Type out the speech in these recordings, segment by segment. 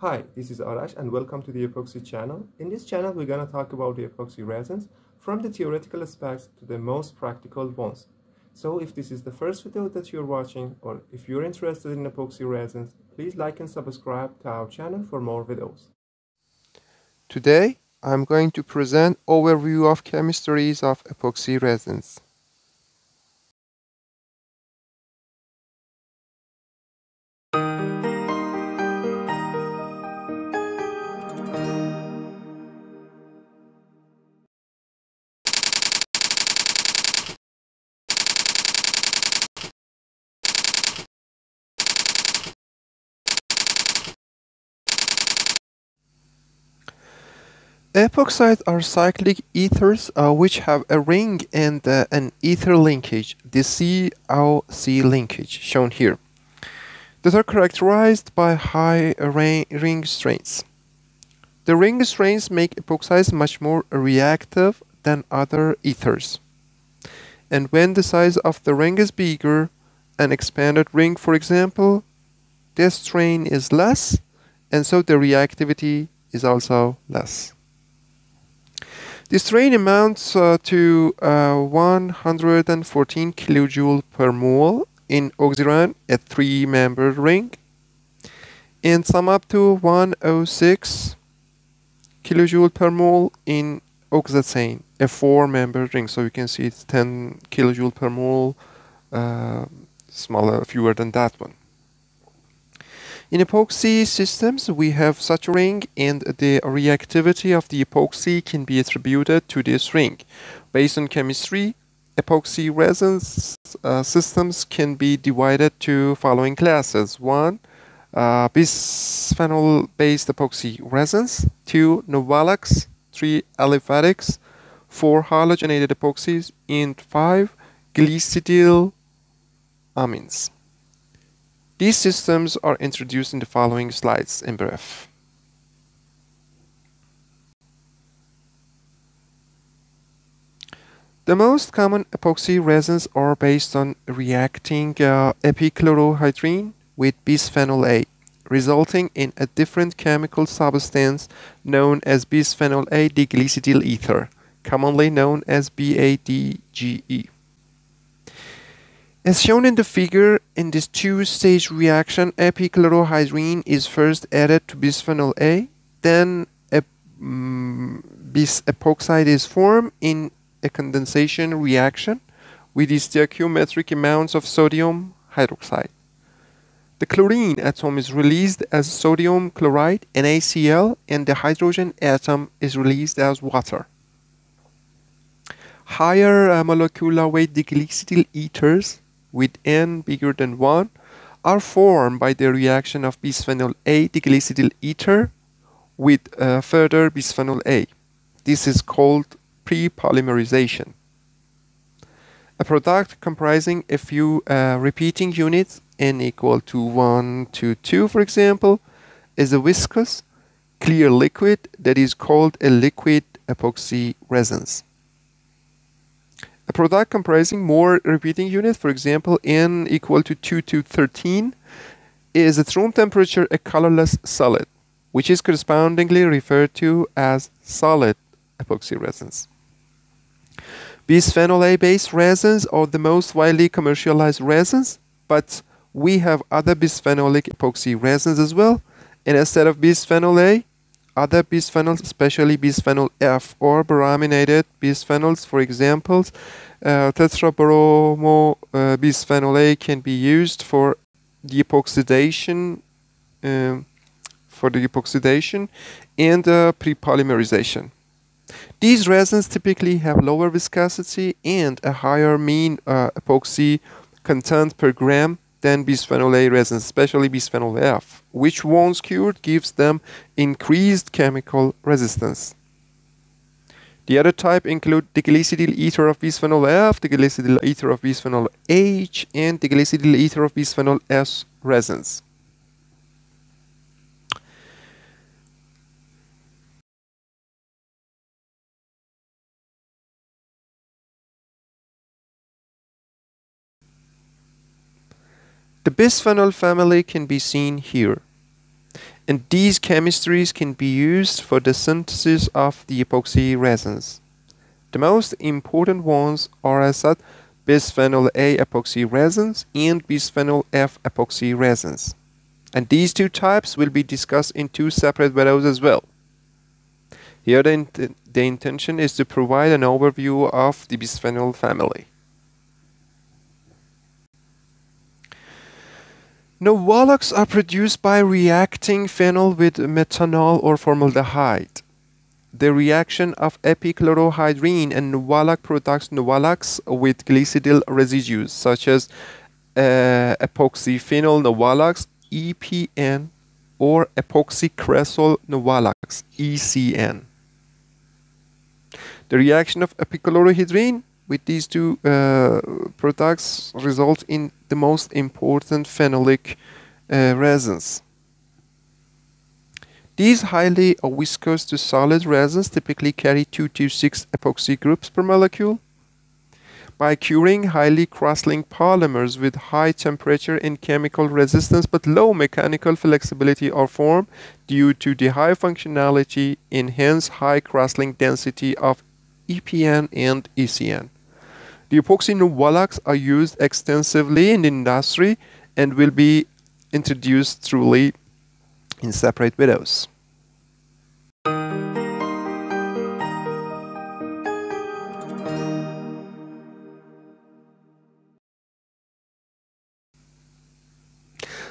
Hi, this is Arash and welcome to the Epoxy channel. In this channel, we're going to talk about the epoxy resins from the theoretical aspects to the most practical ones. So if this is the first video that you're watching or if you're interested in epoxy resins, please like and subscribe to our channel for more videos. Today, I'm going to present overview of chemistries of epoxy resins. Epoxides are cyclic ethers uh, which have a ring and uh, an ether linkage, the C-O-C linkage, shown here, that are characterized by high ring strains. The ring strains make epoxides much more reactive than other ethers. And when the size of the ring is bigger, an expanded ring for example, the strain is less and so the reactivity is also less. The strain amounts uh, to uh, 114 kilojoule per mole in oxirane, a three-membered ring, and sum up to 106 kilojoule per mole in oxetane, a four-membered ring. So you can see it's 10 kilojoule per mole, uh, smaller, fewer than that one. In epoxy systems, we have such a ring and the reactivity of the epoxy can be attributed to this ring. Based on chemistry, epoxy resins uh, systems can be divided to following classes. One, uh, bisphenol-based epoxy resins. Two, Novolacs. Three, aliphatics. Four, halogenated epoxies. And five, glycidyl amines. These systems are introduced in the following slides in brief. The most common epoxy resins are based on reacting uh, epichlorohydrin with bisphenol A, resulting in a different chemical substance known as bisphenol A diglycidyl ether, commonly known as BADGE. As shown in the figure, in this two-stage reaction, epichlorohydrin is first added to bisphenol A, then a um, bis epoxide is formed in a condensation reaction with stoichiometric amounts of sodium hydroxide. The chlorine atom is released as sodium chloride, NaCl, and the hydrogen atom is released as water. Higher uh, molecular weight diglycidyl ethers with N bigger than 1 are formed by the reaction of bisphenol A diglycidyl ether with uh, further bisphenol A. This is called pre-polymerization. A product comprising a few uh, repeating units n equal to 1 to 2 for example is a viscous clear liquid that is called a liquid epoxy resins. A product comprising more repeating units, for example, n equal to 2 to 13, is at room temperature a colorless solid, which is correspondingly referred to as solid epoxy resins. Bisphenol A-based resins are the most widely commercialized resins, but we have other bisphenolic epoxy resins as well. And instead of bisphenol A, other bisphenols, especially bisphenol F or brominated bisphenols, for examples, uh, tetrabromo uh, bisphenol A can be used for the epoxidation, um, for the epoxidation and uh, pre-polymerization. These resins typically have lower viscosity and a higher mean uh, epoxy content per gram than bisphenol A resins, especially bisphenol F, which once cured gives them increased chemical resistance. The other type include diglycidyl ether of bisphenol F, diglycidyl ether of bisphenol H, and diglycidyl ether of bisphenol S resins. The bisphenol family can be seen here. And these chemistries can be used for the synthesis of the epoxy resins. The most important ones are as such bisphenol A epoxy resins and bisphenol F epoxy resins. And these two types will be discussed in two separate videos as well. Here the, int the intention is to provide an overview of the bisphenol family. Novolacs are produced by reacting phenol with methanol or formaldehyde. The reaction of epichlorohydrin and Novolac products Novolacs with glycidyl residues such as uh, epoxyphenol Novolacs EPN or epoxy cresol Novolacs ECN. The reaction of epichlorohydrin with these two uh, products result in the most important phenolic uh, resins. These highly viscous to solid resins typically carry 2 to 6 epoxy groups per molecule. By curing highly cross-linked polymers with high temperature and chemical resistance but low mechanical flexibility are formed due to the high functionality and hence high cross-link density of EPN and ECN. The epoxy Novolacs are used extensively in the industry and will be introduced truly in separate videos.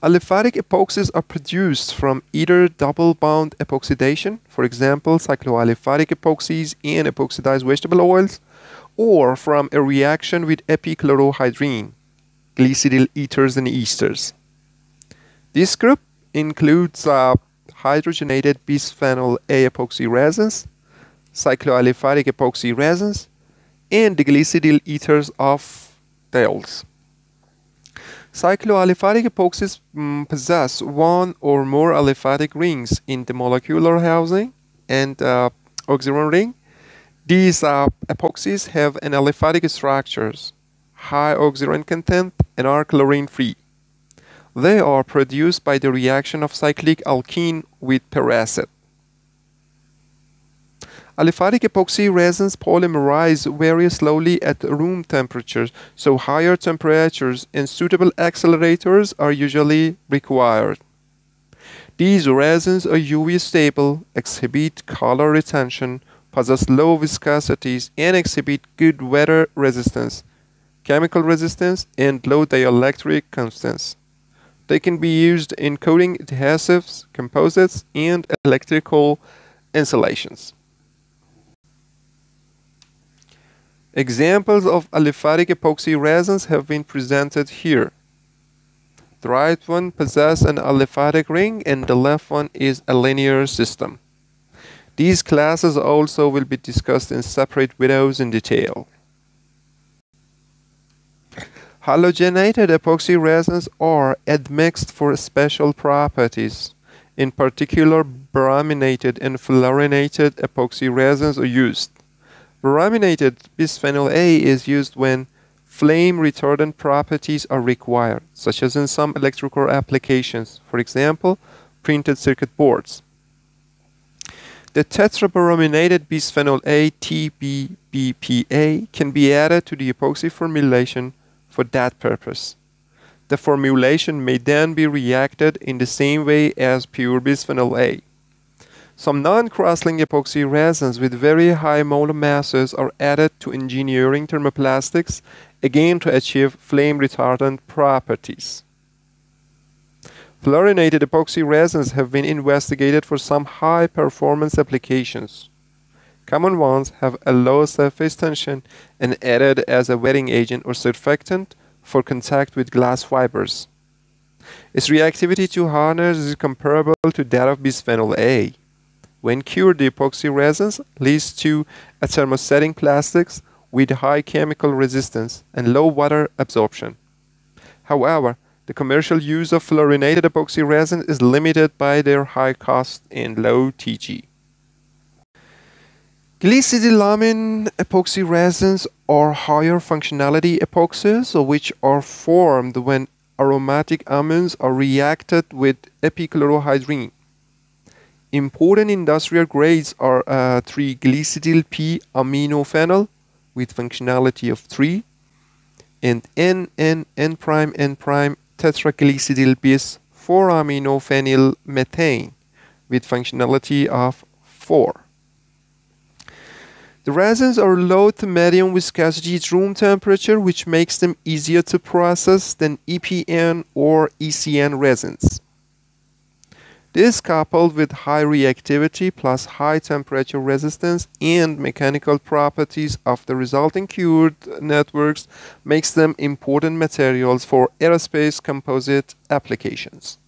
Aliphatic epoxies are produced from either double bond epoxidation, for example, cycloaliphatic epoxies and epoxidized vegetable oils, or from a reaction with epichlorohydrin, glycidyl ethers and esters. This group includes uh, hydrogenated bisphenol A epoxy resins, cycloaliphatic epoxy resins, and the glycidyl ethers of diols. Cycloaliphatic epoxies mm, possess one or more aliphatic rings in the molecular housing and uh, oxirane ring these uh, epoxies have an aliphatic structures, high oxygen content, and are chlorine-free. They are produced by the reaction of cyclic alkene with peracid. Aliphatic epoxy resins polymerize very slowly at room temperatures, so higher temperatures and suitable accelerators are usually required. These resins are UV stable, exhibit color retention, possess low viscosities and exhibit good weather resistance, chemical resistance, and low dielectric constants. They can be used in coating adhesives, composites, and electrical insulations. Examples of aliphatic epoxy resins have been presented here. The right one possesses an aliphatic ring and the left one is a linear system. These classes also will be discussed in separate videos in detail. Halogenated epoxy resins are admixed for special properties. In particular, brominated and fluorinated epoxy resins are used. Brominated bisphenol A is used when flame retardant properties are required, such as in some electrical applications, for example, printed circuit boards. The tetrabrominated bisphenol A TBBPA can be added to the epoxy formulation for that purpose. The formulation may then be reacted in the same way as pure bisphenol A. Some non-cross-link epoxy resins with very high molar masses are added to engineering thermoplastics, again to achieve flame retardant properties. Fluorinated epoxy resins have been investigated for some high performance applications. Common ones have a low surface tension and added as a wetting agent or surfactant for contact with glass fibers. Its reactivity to hardness is comparable to that of bisphenol A. When cured, the epoxy resins leads to a thermosetting plastics with high chemical resistance and low water absorption. However, the commercial use of fluorinated epoxy resin is limited by their high cost and low TG. Glycidylamine epoxy resins are higher functionality epoxies which are formed when aromatic amines are reacted with epichlorohydrin. important industrial grades are uh, 3-glycidyl P aminophenol with functionality of 3 and N, N, N prime, N prime tetraglycidyl bis 4-aminophenyl methane with functionality of 4. The resins are low to medium viscosity at room temperature which makes them easier to process than EPN or ECN resins. This coupled with high reactivity plus high temperature resistance and mechanical properties of the resulting cured networks makes them important materials for aerospace composite applications.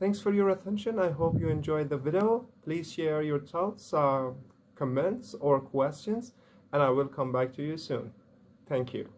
Thanks for your attention. I hope you enjoyed the video. Please share your thoughts, uh, comments, or questions, and I will come back to you soon. Thank you.